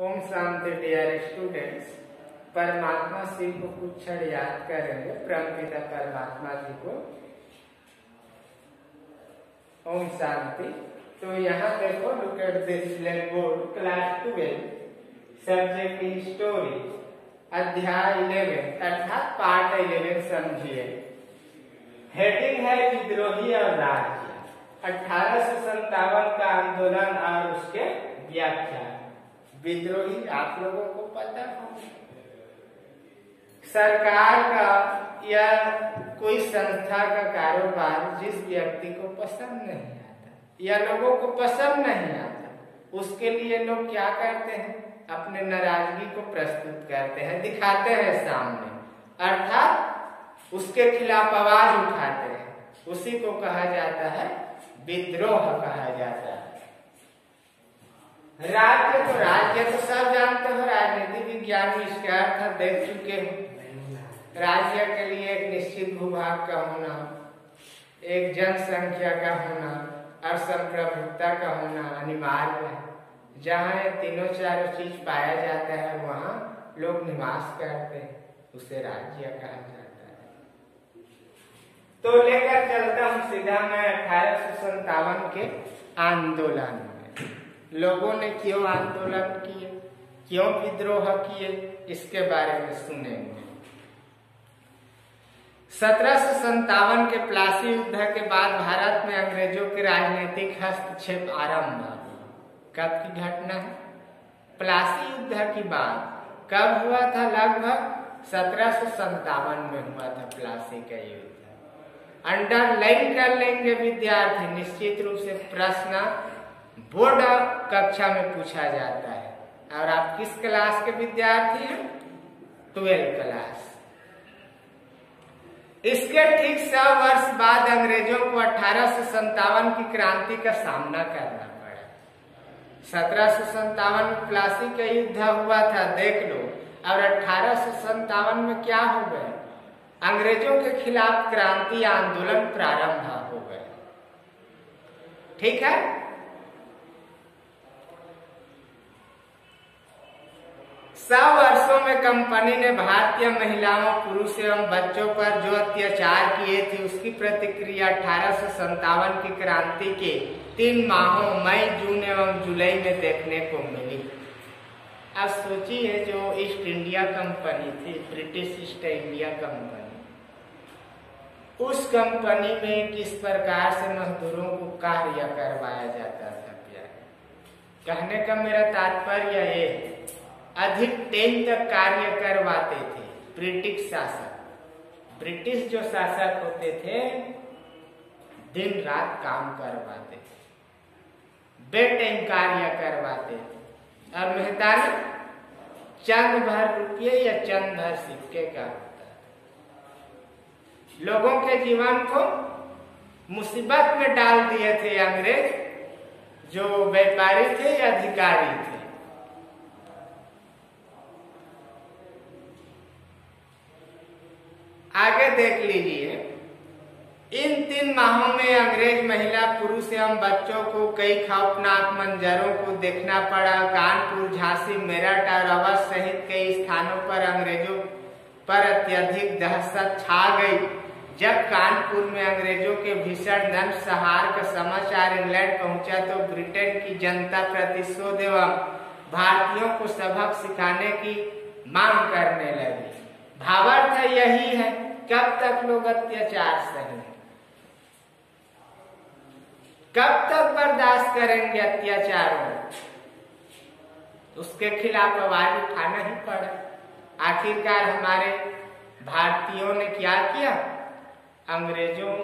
Om Shanti dear students परमात्मा श्री को कुछ क्षण याद करेंगे परमपिता परमात्मा जी को। ओम शांति। तो यहाँ देखो look at this black board class twelve subject history अध्याय इलेवन अर्थात पार्ट इलेवन समझिए। हेडिंग है विद्रोही और राज्य। अठारह सौ संतावन का आंदोलन और उसके व्याख्या विद्रोही आप लोगों को पता हो सरकार का या कोई संस्था का कारोबार जिस व्यक्ति को पसंद नहीं आता, या लोगों को पसंद नहीं आता, उसके लिए लोग क्या करते हैं? अपने नाराज़गी को प्रस्तुत करते हैं, दिखाते हैं सामने। अर्थात उसके खिलाफ आवाज़ उठाते हैं। उसी को कहा जाता है, विद्रोह कहा जाता है। राज्य तो राज्य तो सब जानते हो, राजनीति विज्ञान इसके अर्थ देख चुके हो। राज्य के लिए एक निश्चित भूभाग का होना, एक जनसंख्या का होना और संप्रभुता का होना अनिवार्य है। जहाँ ये तीनों चारों चीज़ पाया जाता है, वहाँ लोग निवास करते हैं, उसे राज्य कहा जाता है। तो लेकर चलता हूँ सीधा मैं अठारह के आंदोलन। लोगों ने क्यों आंदोलन किए? क्यों विद्रोह किए? इसके बारे में सुनेंगे। सत्रह के प्लासी युद्ध के बाद भारत में अंग्रेज़ों के राजनीतिक हस्तक्षेप आरंभ। कब की घटना है? प्लासी युद्ध की बात कब हुआ था लगभग? सत्रह में हुआ था प्लासी का युद्ध। अंडरलाइन कर लेंगे विद्यार्थी। निश्चित रूप से प्रश्न बोर्ड कक्षा में पूछा जाता है। और आप किस क्लास के विद्यार्थी हैं? Twelve class. इसके ठीक सौ वर्ष बाद अंग्रेज़ों को अठारह सौ संतावन की क्रांति का सामना करना पड़ा। सत्रह सौ संतावन प्लासी का युद्ध हुआ था, देख लो। और अठारह सौ में क्या हो गए अंग्रेज़ों के खिलाफ क्रांति आंदोलन प्रारंभ हो गए ठीक है? सौ वर्षों में कंपनी ने भारतीय महिलाओं, पुरुष एवं बच्चों पर जो अत्याचार किए थे, उसकी प्रतिक्रिया अठारह सौ सत्तावन की क्रांति के तीन माहों, मई, जून एवं जुलाई में देखने को मिली। अब सोचिए जो ईस्ट इंडिया कंपनी थी, ब्रिटिश ईस्ट इंडिया कंपनी। उस कंपनी में किस प्रकार से मजदूरों को कार्य करवाया जाता था, प्यारे? कहने का मेरा तात्पर्य ये है अधिक तक कार्य करवाते थे, ब्रिटिश शासक। ब्रिटिश जो शासक होते थे, दिन रात काम करवाते थे। बेटाइम कार्य करवाते थे। और मेहतान चंद भर रुपये या चंद भर सिक्के का होता लोगों के जीवन को मुसीबत में डाल दिए थे अंग्रेज़, जो व्यापारी थे या अधिकारी थे आगे देख लीजिए इन तीन माहों में अंग्रेज़ महिला पुरुष एवं बच्चों को कई खौफनाक मंजरों को देखना पड़ा। कानपुर, झांसी, मेरठ और अवध सहित कई स्थानों पर अंग्रेज़ों पर अत्यधिक दहशत छा गई। जब कानपुर में अंग्रेज़ों के भीषण धन सहार का समाचार इंग्लैंड पहुँचा तो ब्रिटेन की जनता प्रतिशोध एवं भारतीयों को सबक सिखाने की मांग करने लगी। भावार्थ यही है, कब तक लोग अत्याचार सहेंगे? कब तक बर्दाश्त करेंगे अत्याचारों? उसके खिलाफ आवाज़ उठाना ही पड़ा। आखिरकार हमारे भारतीयों ने क्या किया? अंग्रेज़ों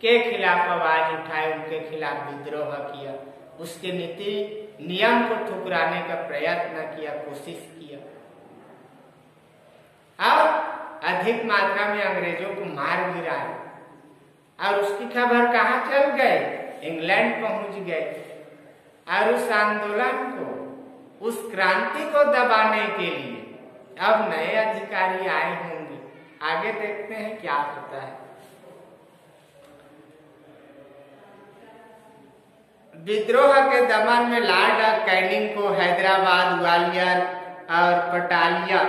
के खिलाफ आवाज़ उठाए उनके खिलाफ विद्रोह किया। उसके नीति, नियम को ठुकराने का प्रयत्न किया, कोशिश किया। अब अधिक मात्रा में अंग्रेज़ों को मार गिराया। और उसकी खबर कहा चल गए इंग्लैंड पहुँच गए। और उस आंदोलन को, उस क्रांति को दबाने के लिए अब नए अधिकारी आए होंगे। आगे देखते हैं क्या होता है। विद्रोह के दमन में लॉर्ड कैनिंग को हैदराबाद ग्वालियर और पटालिया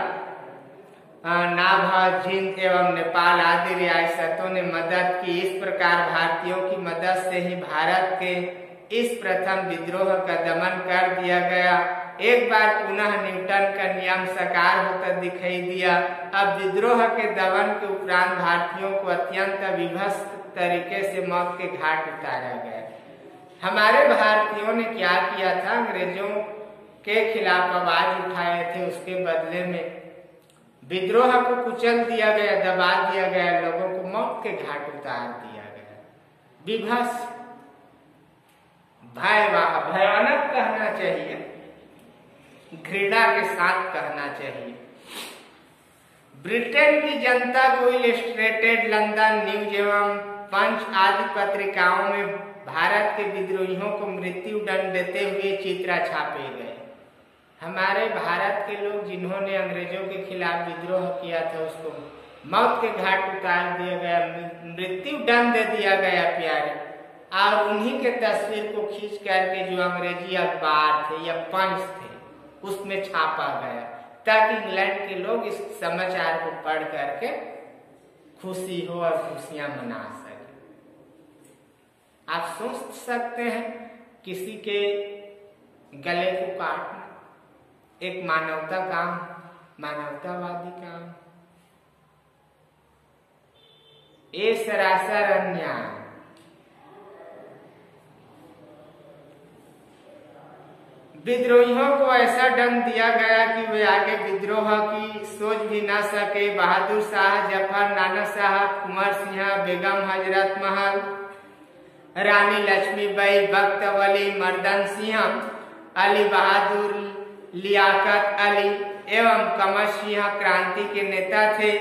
नाभा, जिंद एवं नेपाल आदि रियासतों ने मदद की। इस प्रकार भारतीयों की मदद से ही भारत के इस प्रथम विद्रोह का दमन कर दिया गया। एक बार पुनः न्यूटन का नियम साकार होकर दिखाई दिया। अब विद्रोह के दमन के उपरांत भारतीयों को अत्यंत विभस्त तरीके से मौत के घाट उतारा गया। हमारे भारतीयों ने क्या किया था? अंग्रेज़ों के खिलाफ आवाज़ उठाए थे। उसके बदले में विद्रोह को कुचल दिया गया, दबा दिया गया, लोगों को मौत के घाट उतार दिया गया। विभस भयवाह भयानक कहना चाहिए। घृणा के साथ कहना चाहिए। ब्रिटेन की जनता को इलिस्ट्रेटेड लंदन न्यूज़ एवं पंच आदि पत्रिकाओं में भारत के विद्रोहियों को मृत्यु दंड देते हुए चित्रा छापे गए। हमारे भारत के लोग जिन्होंने अंग्रेज़ों के खिलाफ विद्रोह किया था उसको मौत के घाट उतार दिया गया, मृत्यु दंड दे दिया गया प्यारे। और उन्हीं के तस्वीर को खींच करके जो अंग्रेज़ी अखबार थे या पंच थे, उसमें छापा गया, ताकि इंग्लैंड के लोग इस समाचार को पढ़ करके खुशी हो और खुशियाँ मना सके। आप सोच सकते हैं किसी के गले को काटना। एक मानवता काम, मानवतावादी काम। ये सरासर अन्याय। विद्रोहियों को ऐसा दंड दिया गया कि वे आगे विद्रोह की सोच भी न सके। बहादुर शाह, ज़फ़र, नाना साहब कुमार सिंह, बेगम, हज़रत महल, रानी लक्ष्मीबाई, भक्त अली मर्दन सिंह, अली बहादुर लियाकत अली एवं कमर सिंह क्रांति के नेता थे,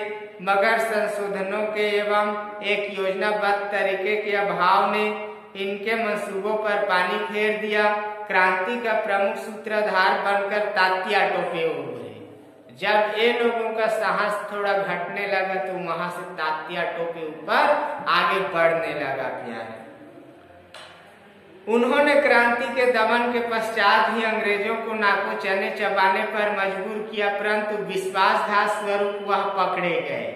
मगर संशोधनों के एवं एक योजनाबद्ध तरीके के अभाव ने इनके मंसूबों पर पानी फेर दिया। क्रांति का प्रमुख सूत्रधार बनकर तात्या टोपे उभरे जब ये लोगों का साहस थोड़ा घटने लगा तो वहाँ से तात्या टोपे ऊपर आगे बढ़ने लगा प्यारे। उन्होंने क्रांति के दमन के पश्चात ही अंग्रेज़ों को नाको चने चबाने पर मजबूर किया, परंतु विश्वासघात स्वरूप वह पकड़े गए।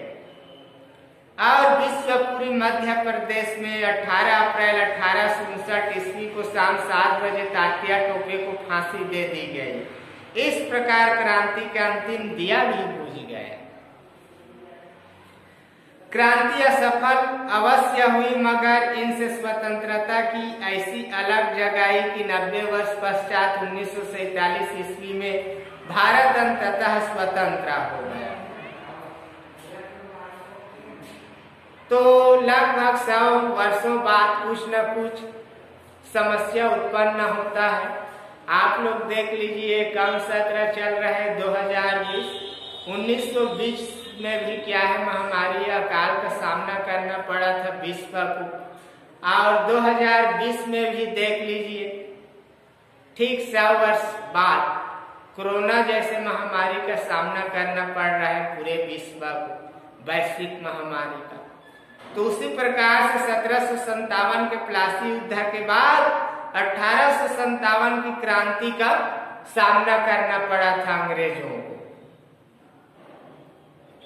और विश्वपुरी मध्य प्रदेश में 18 अप्रैल अठारह सौ उनसठ ईस्वी को शाम सात बजे तात्या टोपे को फांसी दे दी गई। इस प्रकार क्रांति का अंतिम दिया भी बुझ गया। क्रांति असफल अवश्य हुई, मगर इनसे स्वतंत्रता की ऐसी अलग जगाई कि नब्बे वर्ष पश्चात उन्नीस सौ ईस्वी में भारत अंततः स्वतंत्र हो गया। तो लगभग सौ वर्षों बाद कुछ न कुछ समस्या उत्पन्न होता है। आप लोग देख लीजिए कम सत्र चल रहे 2020 1920 में भी क्या है महामारी अकाल का सामना करना पड़ा था विश्व को। और 2020 में भी देख लीजिए, ठीक सौ वर्ष बाद कोरोना जैसे महामारी का सामना करना पड़ रहा है पूरे विश्व को, वैश्विक महामारी का। तो उसी प्रकार से सत्रह के प्लासी युद्ध के बाद अठारह सौ सत्तावन की क्रांति का सामना करना पड़ा था अंग्रेज़ों को।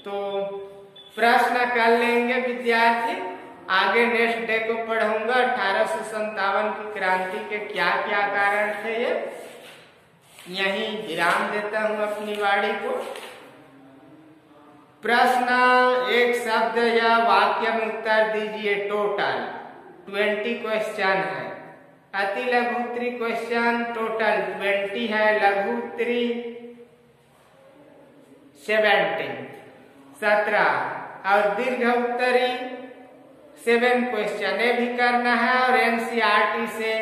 तो प्रश्न कर लेंगे विद्यार्थी। आगे नेक्स्ट डे को पढ़ूँगा। अठारह की क्रांति के क्या क्या कारण थे ये? यही विराम देता हूँ अपनी वाणी को। प्रश्न, एक शब्द या वाक्य में उत्तर दीजिए टोटल ट्वेंटी क्वेश्चन है। अति लघुत्री क्वेश्चन टोटल ट्वेंटी है लघुत्री। सेवेंटीन सत्रह। और दीर्घ उत्तरी सेवन क्वेश्चन भी करना है और एनसीईआरटी से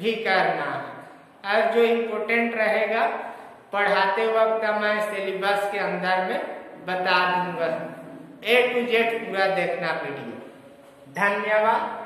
भी करना है। और जो इम्पोर्टेंट रहेगा, पढ़ाते वक्त मैं सिलेबस के अंदर में बता दूँगा। ए टू जेड पूरा देखना वीडियो धन्यवाद।